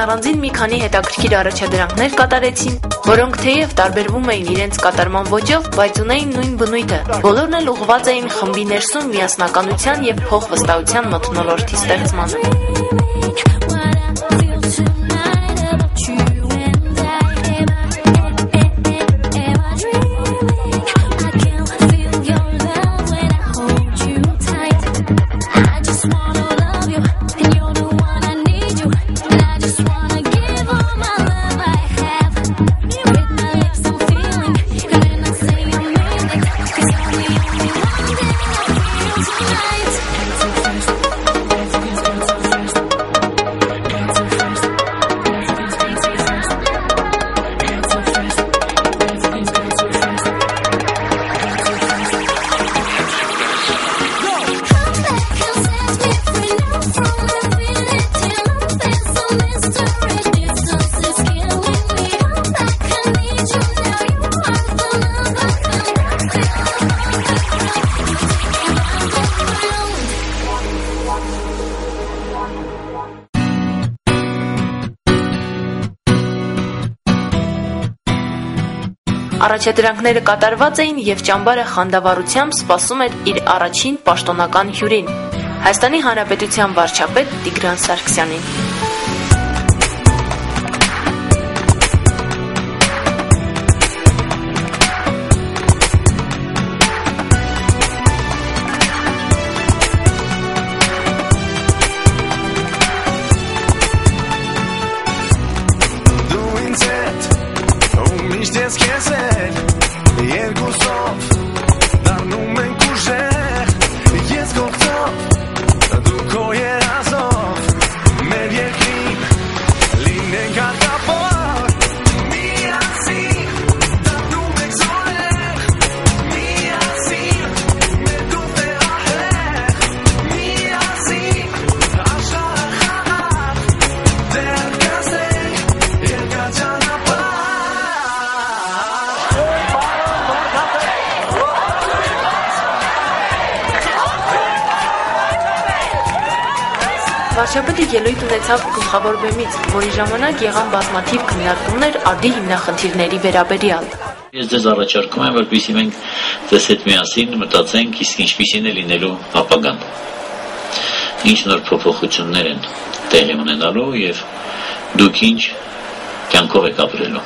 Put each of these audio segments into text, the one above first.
առանձին մի քանի հետաքրքիր առաջադրանքներ կատարեցին, որոնք թեև տարբերվում էին իրենց կատարման ոճով, բայց ունեին նույն բնույթը։ Բոլորն էլ ուղղված էին խմբի ներսում միասնականության եւ փոխվստահության մթնոլորտի ստեղծմանը։ Առաջադրանքները կատարված էին եւ ճամբարը խանդավառությամբ սպասում էր իր առաջին պաշտոնական հյուրին՝ Հայաստանի Հանրապետության վարչապետ Տիգրան Սարգսյանին։ միշտ ես քեզ էլ երկուսով Վարչապետը ելույթ ունեցավ գլխավոր բեմից, որի ժամանակ եղան բազմաթիվ քննարկումներ արդի հիմնախնդիրների վերաբերյալ։ Ես ձեզ առաջարկում եմ, որպեսզի մենք ձեզ հետ միասին մտածենք, իսկ ինչպիսին է լինելու ապագան։ Ինչ նոր փոփոխություններ են տեղի ունենալու եւ դուք ինչ կյանքով եք ապրելու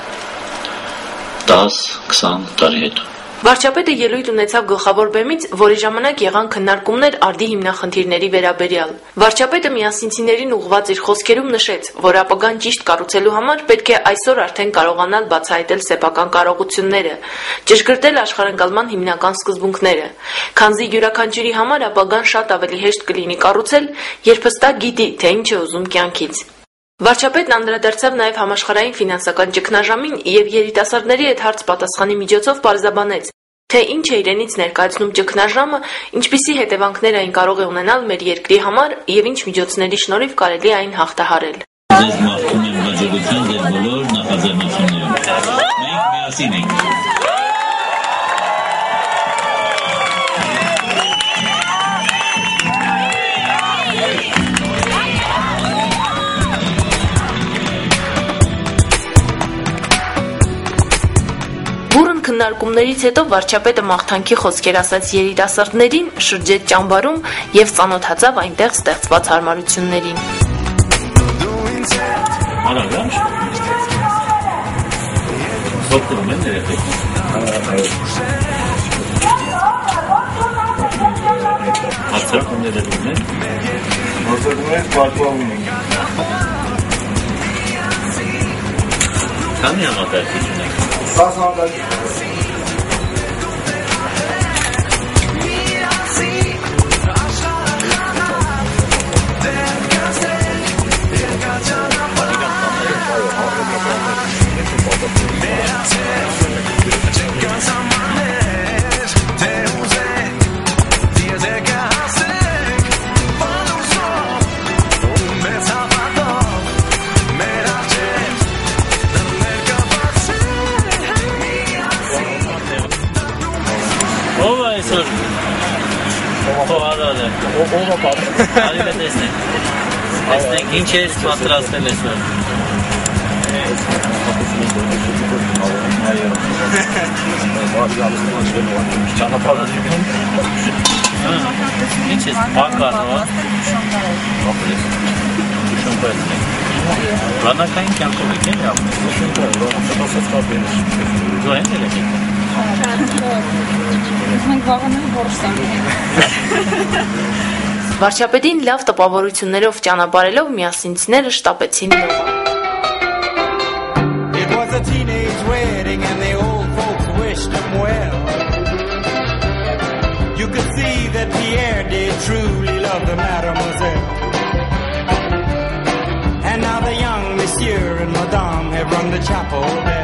10-20 տարի հետո Վարչապետը ելույթ ունեցավ գլխավոր բեմից, որի ժամանակ եղան քննարկումներ արդի հիմնախնդիրների վերաբերյալ։ Վարչապետը միասնիցիներին ուղղված իր խոսքերում նշեց, որ ապագան ճիշտ կառուցելու համար պետք է այսօր արդեն կարողանալ բացահայտել սեփական կարողությունները, ճշգրտել աշխարհընկալման հիմնական սկզբունքները, քանզի յուրաքանչյուրի համար ապագան շատ ավելի հեշտ կլինի կառուցել, երբ հստակ գիտի, թե ինչ է ուզում կյանքից։ Վարչապետն անդրադարձավ նաև համաշխարհային ֆինանսական ճգնաժամին եւ երիտասարդների հետ հարց պատասխանի միջոցով պարզաբանեց, թե ինչ է իրենից ներկայացնում ճգնաժամը, ինչպիսի հետևանքներ այն կարող է ունենալ մեր երկրի համար եւ ինչ միջոցների շնորհիվ կարելի է այն հաղթահարել։ Ձեզ մաղթում եմ հաջողության ձեր բոլոր նախաձեռնություններում։ Մենք միասին ենք։ քննարկումներից հետո վարչապետը մաղթանքի խոսքեր ասաց երիտասարդներին, շրջեց ճամբարում եւ ծանոթացավ այնտեղ ստեղծված հարմարություններին։ Արագ Սոկտում են երեխեք։ Հացրակումներ են։ Հացրակումներ պարտվում են։ Քանի համակարգիչ ունեք։ 10 համակարգիչ։ տեսնենք։ Տեսնենք ինչ է պատրաստել այսօր։ Ինչ է բակար, հա։ Շոմպեր։ Բանակային կյանքով եք էլի ապրում։ Դու այն էլ եք։ Մենք վաղանում որսանք։ Վարչապետին լավ տպավորություններով ճանապարհելով միասնիցները շտապեցին լողը։ It was a teenage wedding and the old folks wished him well. You could see that Pierre did truly love the mademoiselle. And now the young monsieur and madame have rung the chapel bell.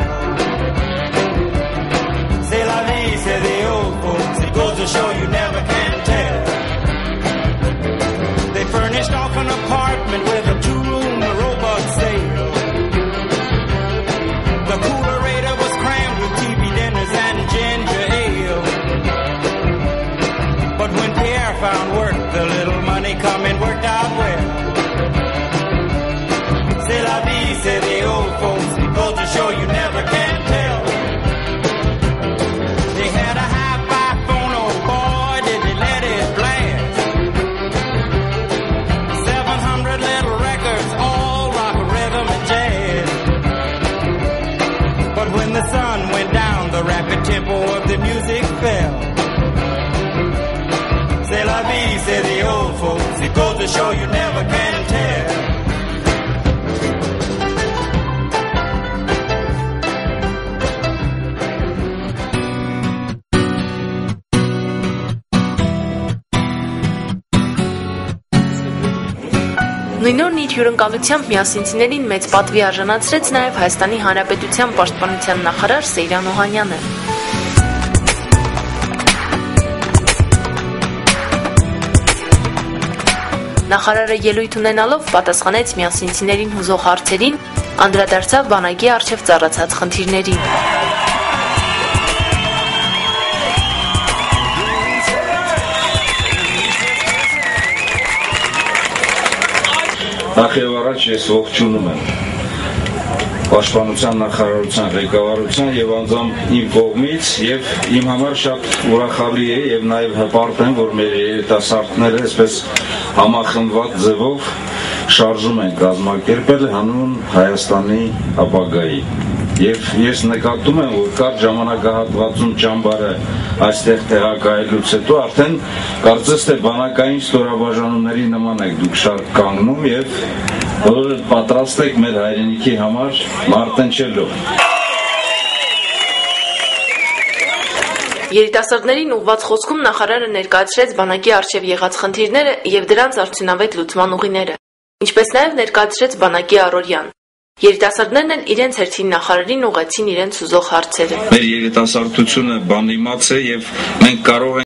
Նույնորն իր հյուրընկալությամբ միասնիցիներին մեծ պատվի արժանացրեց նաև Հայաստանի Հանրապետության Պաշտպանության նախարար Սեյրան Օհանյանը։ Նախարարը ելույթ ունենալով պատասխանեց միասնիցիներին հուզող հարցերին, անդրադարձավ բանակի արչև ծառացած խնդիրներին։ Նախ եւ առաջ ես ողջունում եմ Պաշտպանության նախարարության ղեկավարության եւ անձամբ իմ կողմից եւ իմ համար շատ ուրախալի է եւ նաեւ հպարտ եմ որ մեր երիտասարդները այսպես համախմբված ձևով շարժում են կազմակերպել հանուն Հայաստանի ապագայի Եվ ես նկատում եմ, որ կար ժամանակահատվածում ճամբարը այստեղ տեղակայելուց հետո արդեն կարծես թե բանակային ստորաբաժանումների նման եք դուք շարք կանգնում եւ բոլորը պատրաստ եք մեր հայրենիքի համար մարտնչելու։ Երիտասարդներին ուղված խոսքում նախարարը ներկայացրեց բանակի արչև եղած խնդիրները եւ դրանց արդյունավետ լուծման ուղիները, ինչպես նաեւ ներկայացրեց բանակի առօրյան։ Երիտասարդներն էլ իրենց հերթին նախարարին ուղեցին իրենց ուզող հարցերը։ Մեր երիտասարդությունը բանիմաց է եւ մենք կարող